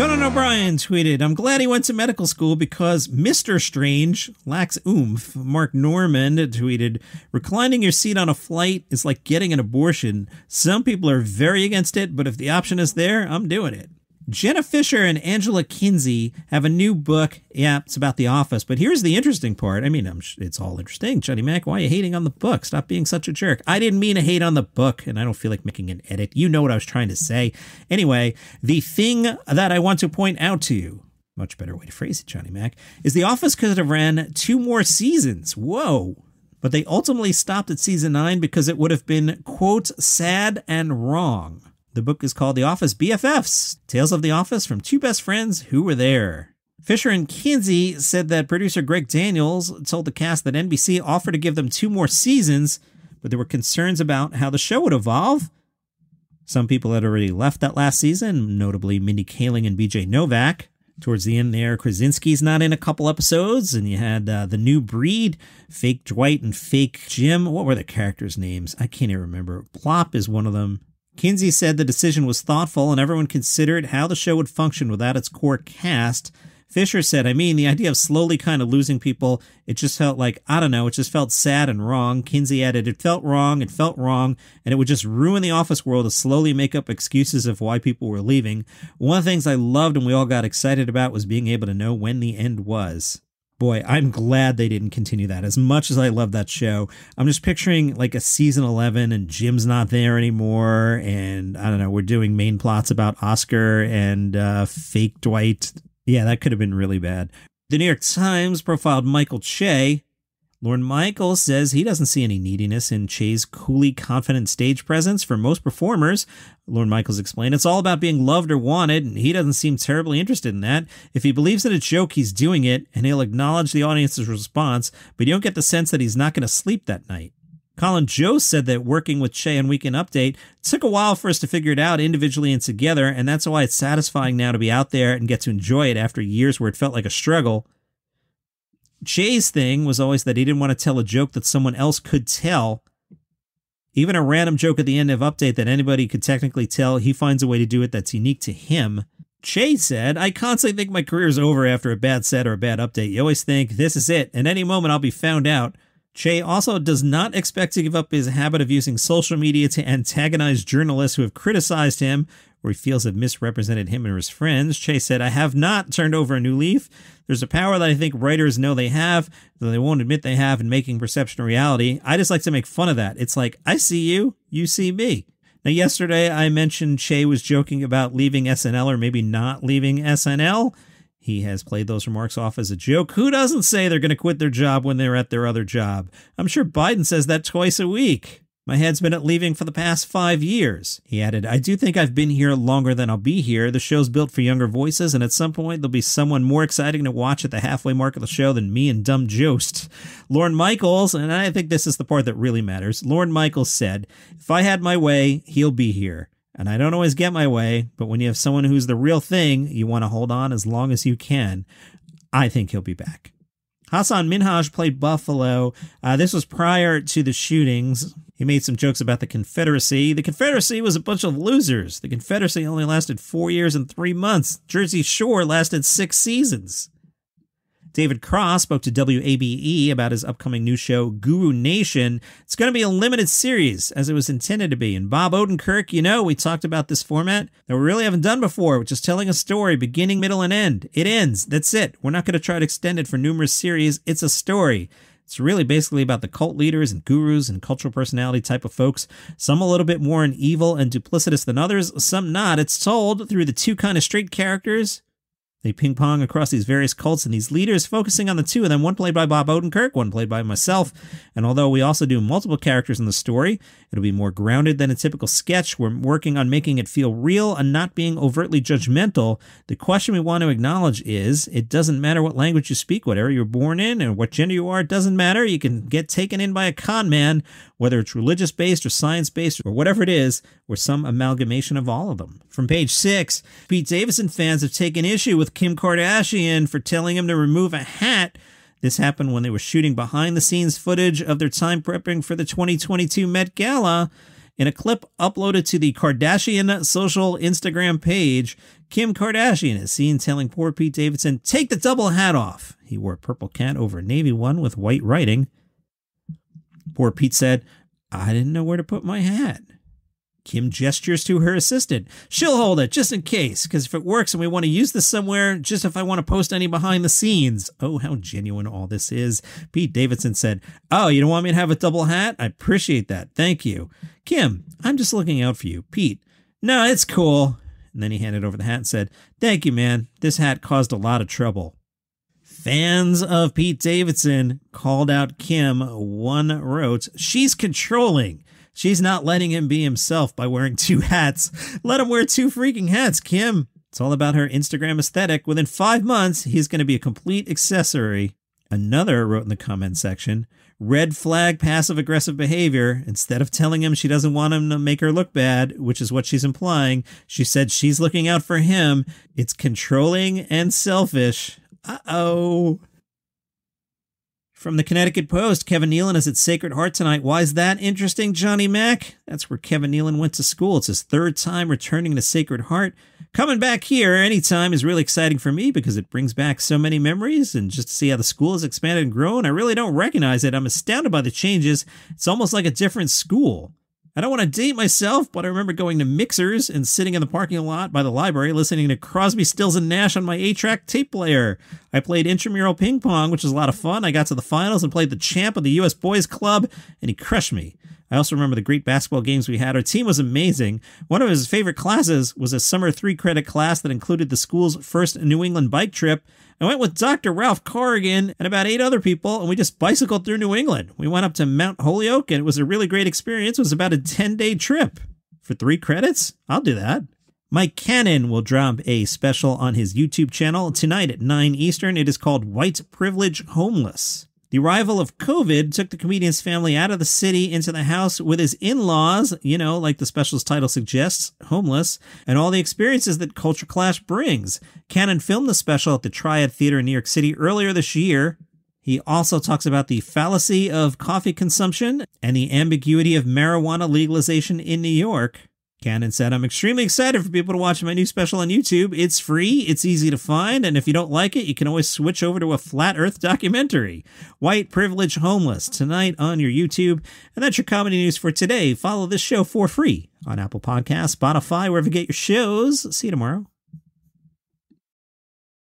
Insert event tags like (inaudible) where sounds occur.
Conan O'Brien tweeted, I'm glad he went to medical school because Mr. Strange lacks oomph. Mark Norman tweeted, Reclining your seat on a flight is like getting an abortion. Some people are very against it, but if the option is there, I'm doing it. Jenna Fischer and Angela Kinsey have a new book. Yeah, it's about The Office. But here's the interesting part. I mean, I'm, it's all interesting. Johnny Mac, why are you hating on the book? Stop being such a jerk. I didn't mean to hate on the book, and I don't feel like making an edit. You know what I was trying to say. Anyway, the thing that I want to point out to you, much better way to phrase it, Johnny Mac, is The Office could have ran two more seasons. Whoa. But they ultimately stopped at season nine because it would have been, quote, sad and wrong. The book is called The Office BFFs Tales of the Office from Two Best Friends Who Were There. Fischer and Kinsey said that producer Greg Daniels told the cast that NBC offered to give them two more seasons, but there were concerns about how the show would evolve. Some people had already left that last season, notably Mindy Kaling and BJ Novak. Towards the end there, Krasinski's not in a couple episodes, and you had uh, the new breed, fake Dwight and fake Jim. What were the characters' names? I can't even remember. Plop is one of them. Kinsey said the decision was thoughtful and everyone considered how the show would function without its core cast. Fischer said, I mean, the idea of slowly kind of losing people, it just felt like, I don't know, it just felt sad and wrong. Kinsey added, it felt wrong, it felt wrong, and it would just ruin the office world to slowly make up excuses of why people were leaving. One of the things I loved and we all got excited about was being able to know when the end was boy, I'm glad they didn't continue that. As much as I love that show, I'm just picturing like a season 11 and Jim's not there anymore. And I don't know, we're doing main plots about Oscar and uh, fake Dwight. Yeah, that could have been really bad. The New York Times profiled Michael Che, Lorne Michaels says he doesn't see any neediness in Che's coolly confident stage presence for most performers. Lorne Michaels explained it's all about being loved or wanted, and he doesn't seem terribly interested in that. If he believes in a joke, he's doing it, and he'll acknowledge the audience's response, but you don't get the sense that he's not going to sleep that night. Colin Jost said that working with Che on Weekend Update took a while for us to figure it out individually and together, and that's why it's satisfying now to be out there and get to enjoy it after years where it felt like a struggle. Che's thing was always that he didn't want to tell a joke that someone else could tell. Even a random joke at the end of Update that anybody could technically tell, he finds a way to do it that's unique to him. Che said, I constantly think my career's over after a bad set or a bad update. You always think, this is it. At any moment, I'll be found out. Che also does not expect to give up his habit of using social media to antagonize journalists who have criticized him or he feels have misrepresented him or his friends. Che said, I have not turned over a new leaf. There's a power that I think writers know they have, though they won't admit they have in making perception a reality. I just like to make fun of that. It's like, I see you, you see me. Now, yesterday I mentioned Che was joking about leaving SNL or maybe not leaving SNL. He has played those remarks off as a joke. Who doesn't say they're going to quit their job when they're at their other job? I'm sure Biden says that twice a week. My head's been at leaving for the past five years. He added, I do think I've been here longer than I'll be here. The show's built for younger voices, and at some point there'll be someone more exciting to watch at the halfway mark of the show than me and Dumb Jost. (laughs) Lorne Michaels, and I think this is the part that really matters, Lorne Michaels said, If I had my way, he'll be here. And I don't always get my way, but when you have someone who's the real thing, you want to hold on as long as you can. I think he'll be back. Hassan Minhaj played Buffalo. Uh, this was prior to the shootings. He made some jokes about the Confederacy. The Confederacy was a bunch of losers. The Confederacy only lasted four years and three months. Jersey Shore lasted six seasons. David Cross spoke to WABE about his upcoming new show, Guru Nation. It's going to be a limited series, as it was intended to be. And Bob Odenkirk, you know, we talked about this format that we really haven't done before, which is telling a story, beginning, middle, and end. It ends. That's it. We're not going to try to extend it for numerous series. It's a story. It's really basically about the cult leaders and gurus and cultural personality type of folks. Some a little bit more in evil and duplicitous than others, some not. It's told through the two kind of straight characters they ping pong across these various cults and these leaders, focusing on the two of them, one played by Bob Odenkirk, one played by myself. And although we also do multiple characters in the story, it'll be more grounded than a typical sketch. We're working on making it feel real and not being overtly judgmental. The question we want to acknowledge is it doesn't matter what language you speak, whatever you're born in, and what gender you are, it doesn't matter. You can get taken in by a con man, whether it's religious based or science based or whatever it is, or some amalgamation of all of them. From page six, Pete Davidson fans have taken issue with Kim Kardashian for telling him to remove a hat. This happened when they were shooting behind the scenes footage of their time prepping for the 2022 Met Gala. In a clip uploaded to the Kardashian social Instagram page, Kim Kardashian is seen telling poor Pete Davidson, Take the double hat off. He wore a purple cat over a navy one with white writing. Poor Pete said, I didn't know where to put my hat. Kim gestures to her assistant. She'll hold it just in case, because if it works and we want to use this somewhere, just if I want to post any behind the scenes. Oh, how genuine all this is. Pete Davidson said, Oh, you don't want me to have a double hat? I appreciate that. Thank you. Kim, I'm just looking out for you. Pete, no, it's cool. And then he handed over the hat and said, Thank you, man. This hat caused a lot of trouble. Fans of Pete Davidson called out Kim. One wrote, She's controlling. She's not letting him be himself by wearing two (laughs) hats. Let him wear two freaking hats, Kim. It's all about her Instagram aesthetic. Within five months, he's going to be a complete accessory. Another wrote in the comment section, red flag passive aggressive behavior. Instead of telling him she doesn't want him to make her look bad, which is what she's implying, she said she's looking out for him. It's controlling and selfish. Uh oh. From the Connecticut Post, Kevin Nealon is at Sacred Heart tonight. Why is that interesting, Johnny Mac? That's where Kevin Nealon went to school. It's his third time returning to Sacred Heart. Coming back here anytime is really exciting for me because it brings back so many memories and just to see how the school has expanded and grown. I really don't recognize it. I'm astounded by the changes. It's almost like a different school. I don't want to date myself, but I remember going to mixers and sitting in the parking lot by the library listening to Crosby, Stills, and Nash on my 8 track tape player. I played intramural ping pong, which was a lot of fun. I got to the finals and played the champ of the U.S. Boys Club, and he crushed me. I also remember the great basketball games we had. Our team was amazing. One of his favorite classes was a summer three credit class that included the school's first New England bike trip. I went with Dr. Ralph Corrigan and about eight other people, and we just bicycled through New England. We went up to Mount Holyoke, and it was a really great experience. It was about a 10 day trip. For three credits? I'll do that. Mike Cannon will drop a special on his YouTube channel tonight at 9 Eastern. It is called White Privilege Homeless. The arrival of COVID took the comedian's family out of the city into the house with his in laws, you know, like the special's title suggests, homeless, and all the experiences that Culture Clash brings. Cannon filmed the special at the Triad Theater in New York City earlier this year. He also talks about the fallacy of coffee consumption and the ambiguity of marijuana legalization in New York. Cannon said, I'm extremely excited for people to watch my new special on YouTube. It's free, it's easy to find, and if you don't like it, you can always switch over to a flat earth documentary. White Privilege Homeless, tonight on your YouTube. And that's your comedy news for today. Follow this show for free on Apple Podcasts, Spotify, wherever you get your shows. See you tomorrow.